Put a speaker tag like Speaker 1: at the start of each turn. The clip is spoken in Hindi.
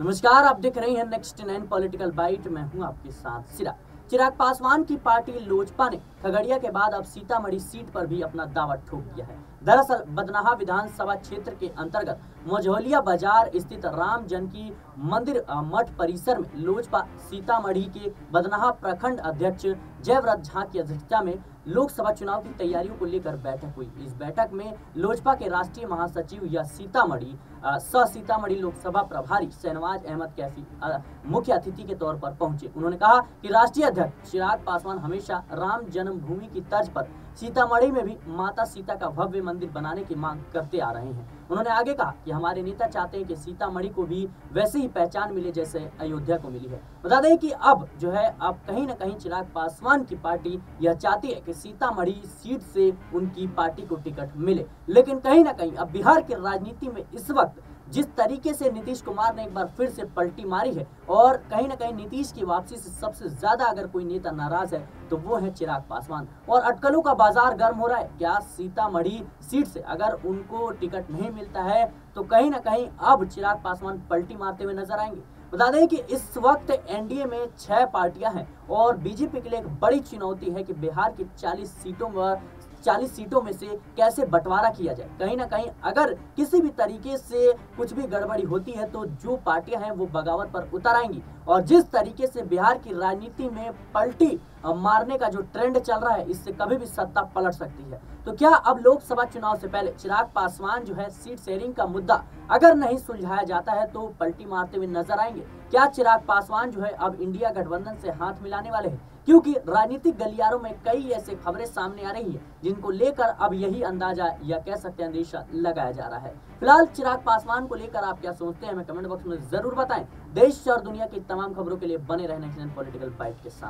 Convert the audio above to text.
Speaker 1: नमस्कार, आप देख रहे हैं नेक्स्ट नाइन पॉलिटिकल बाइट मैं हूँ आपके साथ सिरा चिराग पासवान की पार्टी लोजपा ने खगड़िया के बाद अब सीतामढ़ी सीट पर भी अपना दावा ठोक दिया है। दरअसल, बदनाहा विधानसभा क्षेत्र के अंतर्गत मझौलिया बाज़ार स्थित राम जानकी मंदिर मठ परिसर में लोजपा सीतामढ़ी के बदनाहा प्रखंड अध्यक्ष जयव्रत झा की अध्यक्षता में लोकसभा चुनाव की तैयारियों को लेकर बैठक हुई। इस बैठक में लोजपा के राष्ट्रीय महासचिव या सीतामढ़ी सह सीतामढ़ी लोकसभा प्रभारी शहनवाज अहमद कैफी मुख्य अतिथि के तौर पर पहुँचे। उन्होंने कहा कि राष्ट्रीय अध्यक्ष चिराग पासवान हमेशा राम जन्मभूमि की तर्ज पर सीतामढ़ी में भी माता सीता का भव्य मंदिर बनाने की मांग करते आ रहे हैं। उन्होंने आगे कहा कि हमारे नेता चाहते हैं कि सीतामढ़ी को भी वैसे ही पहचान मिले जैसे अयोध्या को मिली है। बता दें कि अब जो है, अब कहीं ना कहीं चिराग पासवान की पार्टी यह चाहती है कि सीतामढ़ी सीट से उनकी पार्टी को टिकट मिले। लेकिन कहीं ना कहीं अब बिहार की राजनीति में इस वक्त जिस तरीके से नीतीश कुमार ने एक बार फिर से पलटी मारी है, और कहीं ना कहीं नीतीश की वापसी से सबसे ज़्यादा अगर कोई नेता नाराज़ है तो वो है चिराग पासवान। और अटकलों का बाज़ार गर्म हो रहा है। क्या सीतामढ़ी सीट से अगर उनको टिकट नहीं मिलता है तो कहीं ना कहीं अब चिराग पासवान पलटी मारते हुए नज़र आएँगे। बता दें कि इस वक्त एनडीए में छह पार्टियाँ हैं, और बीजेपी के लिए एक बड़ी चुनौती है कि बिहार की 40 सीटों पर 40 सीटों में से कैसे बंटवारा किया जाए? कहीं ना कहीं अगर किसी भी तरीके से कुछ भी गड़बड़ी होती है तो जो पार्टियाँ हैं वो बगावत पर उतर आएँगी। और जिस तरीके से बिहार की राजनीति में पलटी मारने का जो ट्रेंड चल रहा है, इससे कभी भी सत्ता पलट सकती है। तो क्या अब लोकसभा चुनाव से पहले चिराग पासवान जो है सीट शेयरिंग का मुद्दा अगर नहीं सुलझाया जाता है तो पलटी मारते हुए नज़र आएँगे। क्या चिराग पासवान जो है अब इंडिया गठबंधन से हाथ मिलाने वाले हैं? क्योंकि राजनीतिक गलियारों में कई ऐसे खबरें सामने आ रही है, जिनको लेकर अब यही अंदाज़ा या कह सकते हैं अंदेशा लगाया जा रहा है। फ़िलहाल चिराग पासवान को लेकर आप क्या सोचते हैं? हमें कमेंट बॉक्स में ज़रूर बताएँ। देश और दुनिया की तमाम खबरों के लिए बने रहने पॉलिटिकल बाइट के साथ।